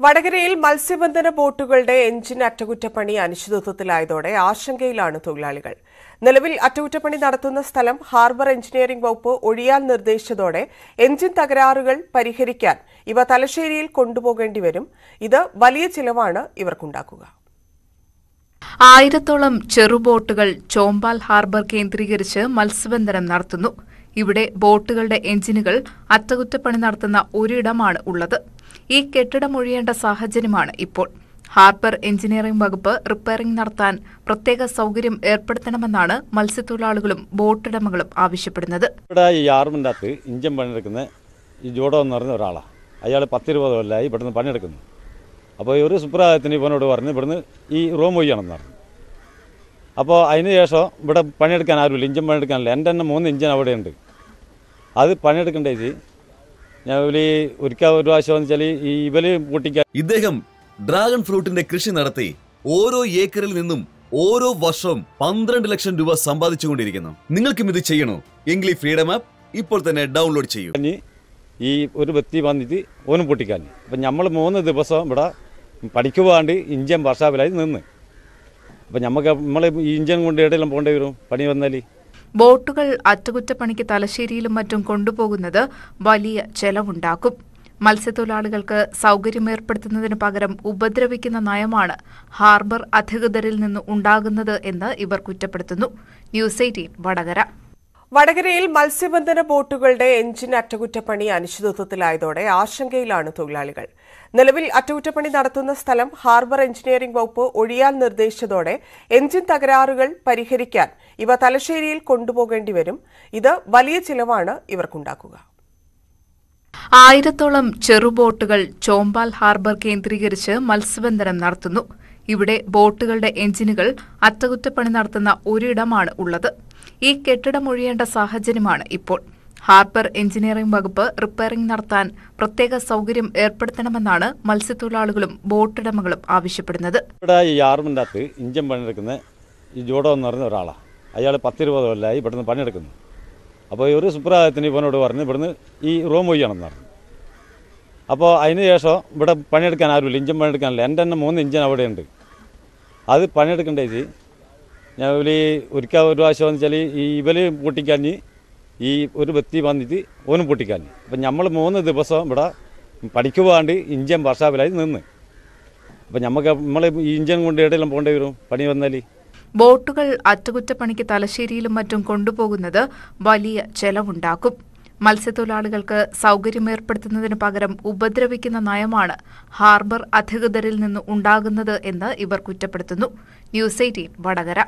വടകരയിൽ മത്സ്യബന്ധന ബോട്ടുകളുടെ എഞ്ചിൻ അറ്റകുറ്റപ്പണി അനിശ്ചിതത്വത്തിലായതോടെ ആശങ്കയിലാണ് തൊഴിലാളികൾ. നിലവിൽ അറ്റകുറ്റപ്പണി നടത്തുന്ന സ്ഥലം ഹാർബർ എഞ്ചിനീയറിംഗ് വകുപ്പ് ഒഴിയാൻ നിർദ്ദേശിച്ചതോടെ എഞ്ചിൻ തകരാറുകൾ പരിഹരിക്കാൻ ഇവ തലശ്ശേരിയിൽ കൊണ്ടുപോകേണ്ടി വരും. ഇത് വലിയ ചിലവാണ് ഇവർക്കുണ്ടാക്കുക. ആയിരത്തോളം ചെറുബോട്ടുകൾ ചോമ്പാൽ ഹാർബർ കേന്ദ്രീകരിച്ച് മത്സ്യബന്ധനം നടത്തുന്നു. ഇവിടെ ബോട്ടുകളുടെ എഞ്ചിനുകൾ അറ്റകുറ്റപ്പണി നടത്തുന്ന ഒരിടമാണ് ഉള്ളത്. ഈ കെട്ടിടം ഒഴിയേണ്ട സാഹചര്യമാണ് ഇപ്പോൾ. ഹാർബർ എഞ്ചിനീയറിംഗ് വകുപ്പ് റിപ്പയറിംഗ് നടത്താൻ പ്രത്യേക സൗകര്യം ഏർപ്പെടുത്തണമെന്നാണ് മത്സ്യത്തൊഴിലാളികളും ബോട്ടുടമകളും ആവശ്യപ്പെടുന്നത്. ഇവിടെ ഈ ആർമിന്റെ അകത്ത് ഇഞ്ചൻ പണിയെടുക്കുന്ന ഈ ജോഡോ എന്ന് പറയുന്ന ഒരാളാണ് അയാൾ പത്തിരുപത് കൊല്ലമായി ഇവിടുന്ന് പണിയെടുക്കുന്നു. അപ്പോൾ ഒരു സുപ്രഭാതത്തിന് ഇവനോട് പറഞ്ഞ് ഇവിടുന്ന് ഈ റൂം ഒഴിയണമെന്ന് പറഞ്ഞു. അപ്പോൾ അതിന് ശേഷം ഇവിടെ പണിയെടുക്കാൻ ആരുമില്ല ഇഞ്ചൻ പണിയെടുക്കാനില്ല. എന്റെ തന്നെ മൂന്ന് ഇഞ്ചൻ അവിടെയുണ്ട്. അത് പണിയെടുക്കണ്ടേ ഇത് ഞാൻ ഇവർ ഒരിക്കൽ ഒരു പ്രാവശ്യം വെച്ചാൽ ഈ ഇവർ പൊട്ടിക്കാൻ ഇദ്ദേഹം ഡ്രാഗൺ ഫ്രൂട്ടിന്റെ കൃഷി നടത്തി ഓരോ ഏക്കറിൽ നിന്നും ഓരോ വർഷവും പന്ത്രണ്ട് ലക്ഷം രൂപ സമ്പാദിച്ചുകൊണ്ടിരിക്കുന്നു. നിങ്ങൾക്കും ഇത് ചെയ്യണോ? എങ്കിൽ ഈ ഫ്രീഡം ആപ്പ് ഇപ്പോൾ തന്നെ ഡൗൺലോഡ് ചെയ്യൂ. ഈ ഒരു വ്യക്തി വന്നിട്ട് ഓനും പൊട്ടിക്കാൻ. അപ്പം നമ്മൾ മൂന്ന് ദിവസം ഇവിടെ പഠിക്കുവാണ്ട് ഇഞ്ചൻ വർഷാപ്പിലായി നിന്ന്. അപ്പം നമുക്ക് നമ്മൾ ഈ ഇഞ്ചൻ കൊണ്ട് എവിടെയെല്ലാം പോകേണ്ടി വരും? പണി വന്നാൽ ബോട്ടുകൾ അറ്റകുറ്റപ്പണിക്ക് തലശ്ശേരിയിലും മറ്റും കൊണ്ടുപോകുന്നത് വലിയ ചെലവുണ്ടാക്കും. മത്സ്യത്തൊഴിലാളികൾക്ക് സൗകര്യമേർപ്പെടുത്തുന്നതിന് പകരം ഉപദ്രവിക്കുന്ന നയമാണ് ഹാർബർ അധികൃതരിൽ നിന്ന് ഉണ്ടാകുന്നത് എന്ന് ഇവർ കുറ്റപ്പെടുത്തുന്നു. News eighteen Vadakara. വടകരയിൽ മത്സ്യബന്ധന ബോട്ടുകളുടെ എഞ്ചിൻ അറ്റകുറ്റപ്പണി അനിശ്ചിതത്വത്തിലായതോടെ ആശങ്കയിലാണ് തൊഴിലാളികൾ. നിലവിൽ അറ്റകുറ്റപ്പണി നടത്തുന്ന സ്ഥലം ഹാർബർ എഞ്ചിനീയറിംഗ് വകുപ്പ് ഒഴിയാൻ നിർദ്ദേശിച്ചതോടെ എഞ്ചിൻ തകരാറുകൾ പരിഹരിക്കാൻ ഇവ തലശ്ശേരിയിൽ കൊണ്ടുപോകേണ്ടി വരും. ഇത് വലിയ ചിലവാണ് ഇവർക്കുണ്ടാക്കുക. ആയിരത്തോളം ചെറുബോട്ടുകൾ ചോമ്പാൽ ഹാർബർ കേന്ദ്രീകരിച്ച് മത്സ്യബന്ധനം നടത്തുന്നു. ഇവിടെ ബോട്ടുകളുടെ എഞ്ചിനുകൾ അറ്റകുറ്റപ്പണി നടത്തുന്ന ഒരിടമാണ് ഉള്ളത്. ഈ കെട്ടിടം ഒഴിയേണ്ട സാഹചര്യമാണ് ഇപ്പോൾ. ഹാർബർ എഞ്ചിനീയറിംഗ് വകുപ്പ് റിപ്പയറിംഗ് നടത്താൻ പ്രത്യേക സൗകര്യം ഏർപ്പെടുത്തണമെന്നാണ് മത്സ്യത്തൊഴിലാളികളും ബോട്ടുടമകളും ആവശ്യപ്പെടുന്നത്. ഇവിടെ ഈ ആർമിന്റെ അകത്ത് ഇഞ്ചൻ പണിയെടുക്കുന്ന ഈ ജോഡോ എന്ന് പറയുന്ന ഒരാളാണ്. അയാൾ പത്തിരുപത് കൊല്ലമായി ഇവിടുന്ന് പണിയെടുക്കുന്നു. അപ്പോൾ ഒരു സുപ്രഭാതത്തിന് ഇവനോട് പറഞ്ഞ് ഇവിടുന്ന് ഈ റൂം ഒഴിയണം പറഞ്ഞു അപ്പോൾ അതിന് ശേഷം ഇവിടെ പണിയെടുക്കാൻ ആരുമില്ല ഇഞ്ചൻ പണിയെടുക്കാനില്ല. എന്റെ തന്നെ മൂന്ന് ഇഞ്ചൻ അവിടെയുണ്ട്. അത് പണിയെടുക്കണ്ടേ ചേച്ചി ഞാൻ ഇവർ ഒരിക്കൽ ഒരു പ്രാവശ്യം എന്ന് വെച്ചാൽ ഈ ഇവർ പൊട്ടിക്കാഞ്ഞ് ഈ ഒരു വ്യക്തി വന്നിട്ട് ഓനും പൊട്ടിക്കാഞ്ഞ് അപ്പം നമ്മൾ മൂന്ന് ദിവസം ഇവിടെ പണിക്ക് പോകാണ്ട് ഇഞ്ചൻ വർഷാപ്പിലായി നിന്ന്. അപ്പം നമുക്ക് നമ്മൾ ഈ ഇഞ്ചൻ കൊണ്ട് ഇടയിലും പോകേണ്ടി വരും പണി വന്നാൽ ബോട്ടുകൾ അറ്റകുറ്റപ്പണിക്ക് തലശ്ശേരിയിലും മറ്റും കൊണ്ടുപോകുന്നത് വലിയ ചെലവുണ്ടാക്കും. മത്സ്യത്തൊഴിലാളികൾക്ക് സൗകര്യമേർപ്പെടുത്തുന്നതിന് പകരം ഉപദ്രവിക്കുന്ന നയമാണ് ഹാർബർ അധികൃതരിൽ നിന്ന് ഉണ്ടാകുന്നത് എന്ന് ഇവർ കുറ്റപ്പെടുത്തുന്നു. News eighteen Vadakara.